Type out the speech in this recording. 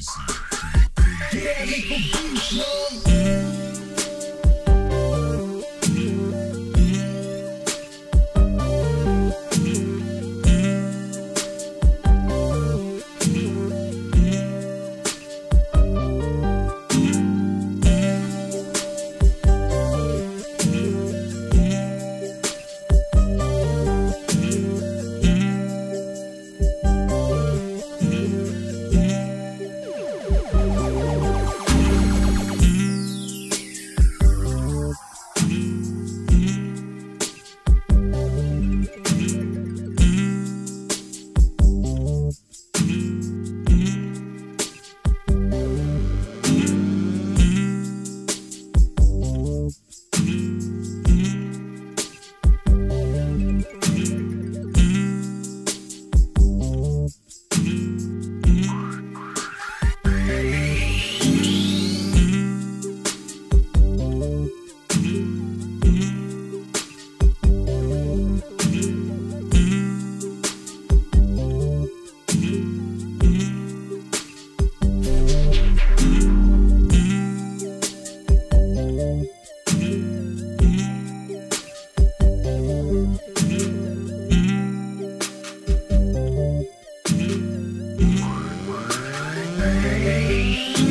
crazy. Hey.